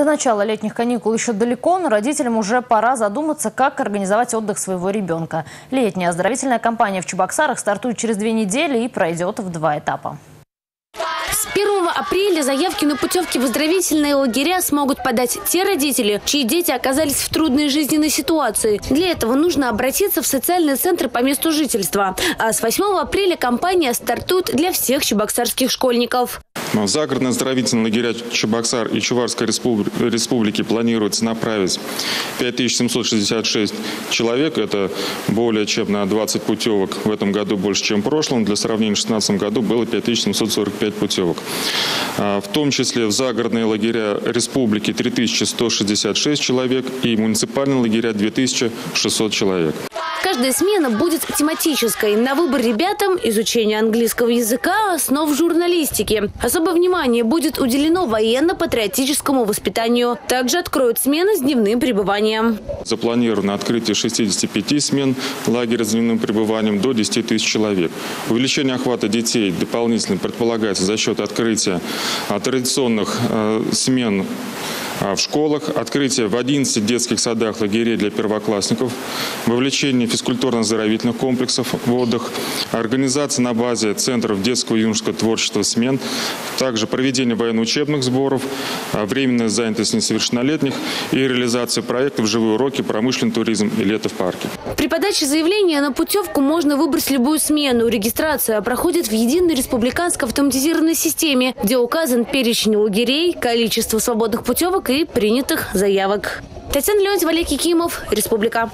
До начала летних каникул еще далеко, но родителям уже пора задуматься, как организовать отдых своего ребенка. Летняя оздоровительная кампания в Чебоксарах стартует через две недели и пройдет в два этапа. С 1 апреля заявки на путевки в оздоровительные лагеря смогут подать те родители, чьи дети оказались в трудной жизненной ситуации. Для этого нужно обратиться в социальный центр по месту жительства. А с 8 апреля кампания стартует для всех чебоксарских школьников. Загородные оздоровительные лагеря Чебоксар и Чуварской республики планируется направить 5766 человек. Это более чем на 20 путевок в этом году больше, чем в прошлом. Для сравнения, в 2016 году было 5745 путевок. А, в том числе в загородные лагеря республики 3166 человек и муниципальные лагеря 2600 человек. Каждая смена будет тематической. На выбор ребятам изучение английского языка, основ журналистики. Особое внимание будет уделено военно-патриотическому воспитанию. Также откроют смены с дневным пребыванием. Запланировано открытие 65 смен лагеря с дневным пребыванием до 10 тысяч человек. Увеличение охвата детей дополнительно предполагается за счет открытия традиционных э, смен а, в школах, открытие в 11 детских садах лагерей для первоклассников, вовлечение физкультурно-оздоровительных комплексов в отдых, организация на базе центров детского и юношеского творчества смен, также проведение военно-учебных сборов, а, временная занятость несовершеннолетних и реализация проектов «Живые уроки», промышленный туризм и лето в парке. При подаче заявления на путевку можно выбрать любую смену. Регистрация проходит в единой республиканской автоматизированной системе, где указан перечень лагерей, количество свободных путевок и принятых заявок. Татьяна Леонтьева, Олег Кикимов, Республика.